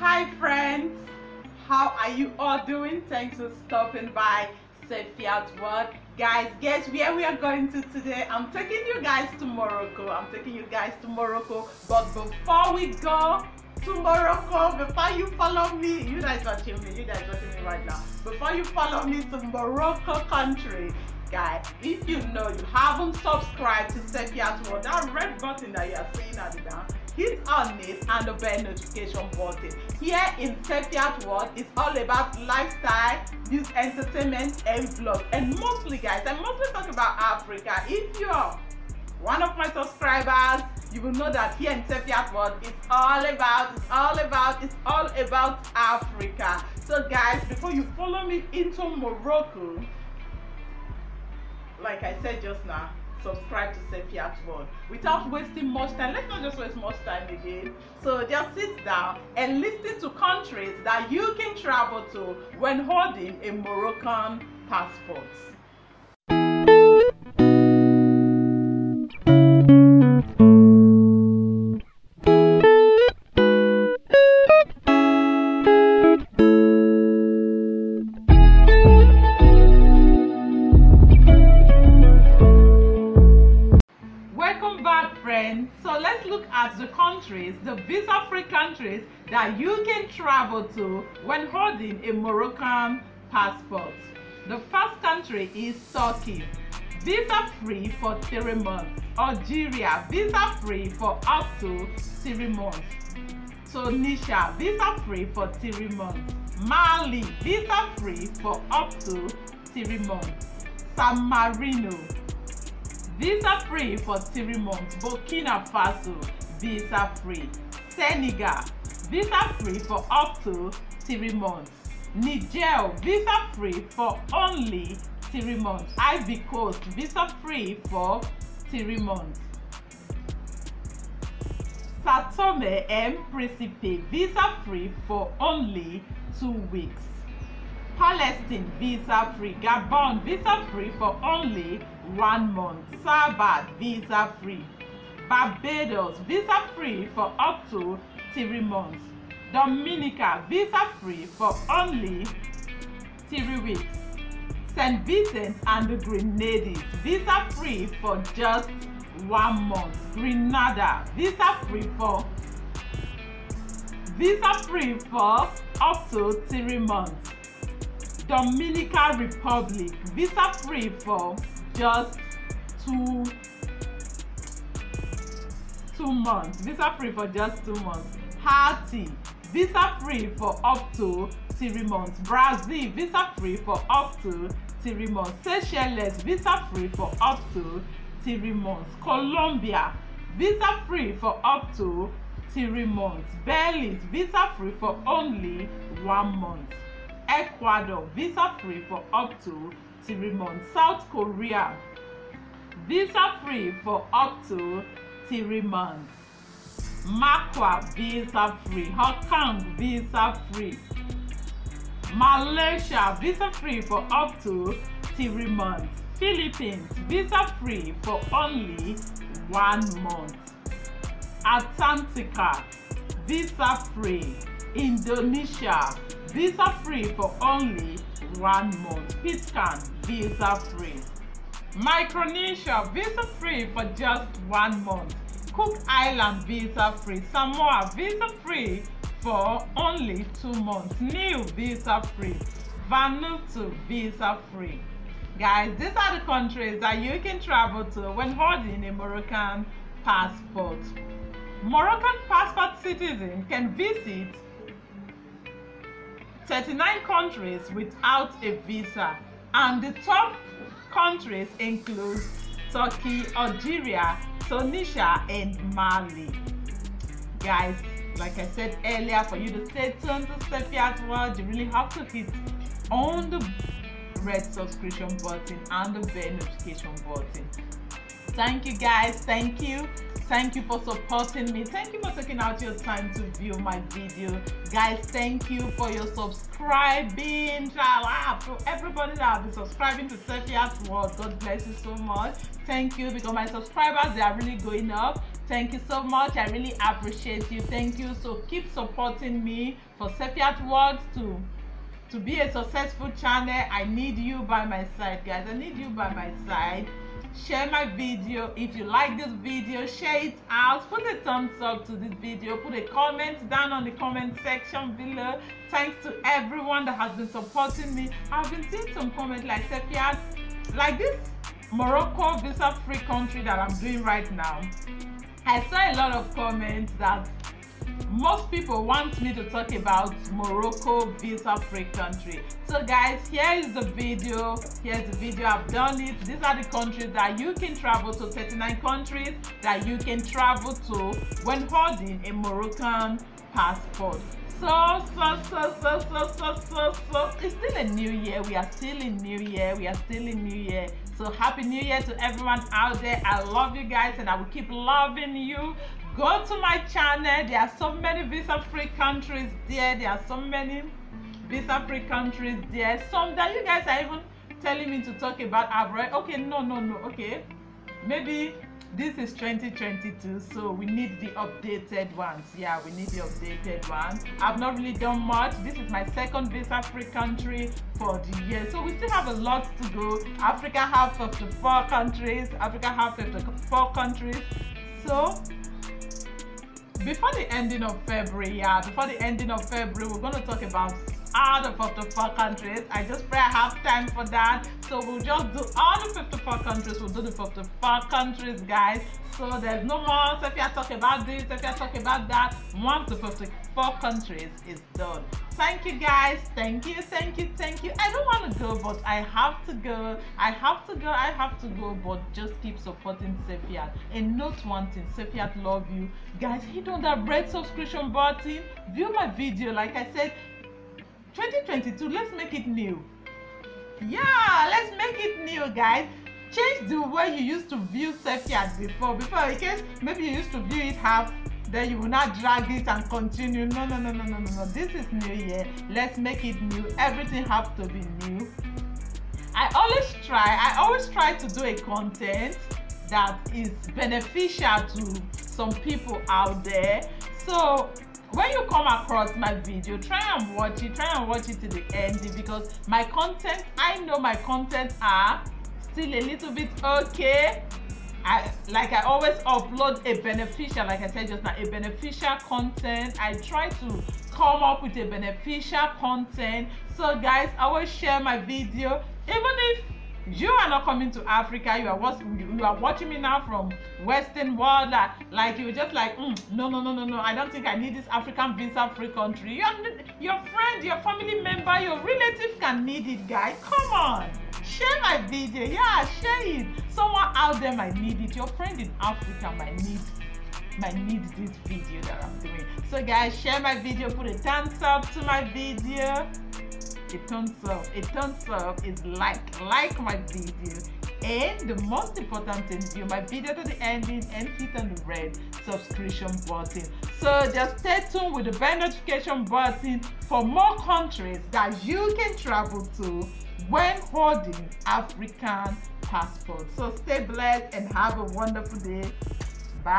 Hi friends, how are you all doing? Thanks for stopping by Sefiat World. Guys, guess where we are going to today? I'm taking you guys to Morocco. I'm taking you guys to Morocco. But before we go to Morocco, before you follow me, you guys are watching me, you guys watching me right now. Before you follow me to Morocco country, guys, if you know you haven't subscribed to Sefiat World, that red button that you are seeing at the down, hit on it and the bell notification button. Here in Sefiat World, it's all about lifestyle, news, entertainment, and vlogs. And mostly, guys, I mostly talk about Africa. If you're one of my subscribers, you will know that here in Sefiat World, it's all about, it's all about, it's all about Africa. So, guys, before you follow me into Morocco, like I said just now, subscribe to Sefiat World. Without wasting much time, let's not just waste much time again. So just sit down and listen to countries that you can travel to when holding a Moroccan passport. So let's look at the countries, the visa-free countries that you can travel to when holding a Moroccan passport. The first country is Turkey. Visa-free for three months. Algeria, visa-free for up to three months. Tunisia, visa-free for three months. Mali, visa-free for up to three months. San Marino, visa free for three months. Burkina faso visa free. Senegal visa free for up to three months. Niger visa free for only three months. Ivory coast visa free for three months. Sao tome and principe visa free for only two weeks. Palestine visa free, Gabon visa free for only one month, Sabat visa free, Barbados visa free for up to three months, Dominica visa free for only three weeks, St. Vincent and the Grenadines visa free for just one month, Grenada visa free for visa free for up to three months. Dominican Republic visa free for just two two months. Visa free for just two months. Haiti visa free for up to three months. Brazil visa free for up to three months. Seychelles visa free for up to three months. Colombia visa free for up to three months. Belize visa free for only one month Ecuador visa free for up to three months. South Korea visa free for up to three months. Makwa visa free. Hong Kong visa free. Malaysia visa free for up to three months. Philippines visa free for only one month. Antarctica visa free. Indonesia visa free for only one month. Pitcairn visa free. Micronesia visa free for just one month. Cook Island visa free. Samoa visa free for only two months. Niue visa free. Vanuatu visa free. Guys, these are the countries that you can travel to when holding a Moroccan passport. Moroccan passport citizen can visit 39 countries without a visa and the top countries include Turkey, Algeria, Tunisia and Mali. Guys, like I said earlier, for you to stay tuned to Sefiat World, you really have to hit on the red subscription button and the bell notification button. Thank you guys, thank you. Thank you for supporting me. Thank you for taking out your time to view my video. Guys, thank you for your subscribing. For everybody that have been subscribing to Sefiat World, God bless you so much. Thank you because my subscribers, they are really going up. Thank you so much. I really appreciate you. Thank you. So keep supporting me for Sefiat World to to be a successful channel. I need you by my side, guys. I need you by my side. Share my video. If you like this video, share it out. Put a thumbs up to this video. Put a comment down on the comment section below. Thanks to everyone that has been supporting me. I've been seeing some comments like Sefiat, like this Morocco visa-free country that I'm doing right now. I saw a lot of comments that most people want me to talk about Morocco visa-free country. So guys, here is the video. Here's the video. I've done it. These are the countries that you can travel to. 39 countries that you can travel to when holding a Moroccan passport. So, so, so, so, so, so, so, so. It's still a new year. We are still in new year. We are still in new year. So happy new year to everyone out there. I love you guys and I will keep loving you go to my channel. There are so many visa free countries there. There are so many visa free countries there. Some that you guys are even telling me to talk about i've okay no no no. Okay. Maybe this is 2022 so we need the updated ones. Yeah we need the updated ones. I've not really done much. This is my second visa free country for the year. So we still have a lot to go. Africa have 54 countries. Africa have 54 countries. So before the ending of February, yeah, before the ending of February, we're going to talk about all the 54 countries. I just pray I have time for that. So we'll just do all the 54 countries. We'll do the 54 countries, guys. So there's no more. Sefiat talking about this, Sefiat talking about that, once the 54 countries is done. Thank you guys. Thank you, thank you, thank you. I don't want to go, but I have to go. I have to go. I have to go, but just keep supporting Sefiat. And not wanting Sefiat love you. Guys, hit on that red subscription button. View my video. Like I said, 2022 let's make it new. Yeah let's make it new guys. Change the way you used to view Sefiat before. Before in case maybe you used to view it half then you will not drag it and continue. No no no no no no no. This is new year. Let's make it new. Everything has to be new. I always try i always try to do a content that is beneficial to some people out there. So when you come across my video try and watch it try and watch it to the end because my content i know my content are still a little bit okay I like I always upload a beneficial, like I said just now, a beneficial content. I try to come up with a beneficial content. So guys, will share my video. Even if you are not coming to africa you are watching you are watching me now from western world like, like you're just like mm, no no no no no i don't think i need this african visa free country. Your your friend your family member your relative can need it guys come on. Share my video. Yeah share it. Someone out there might need it. Your friend in africa might need might need this video that i'm doing. So guys share my video put a thumbs up to my video a thumbs up a thumbs up is like like my video. And the most important thing view my video to the ending and hit on the red subscription button. So just stay tuned with the bell notification button for more countries that you can travel to when holding african passport. So stay blessed and have a wonderful day. Bye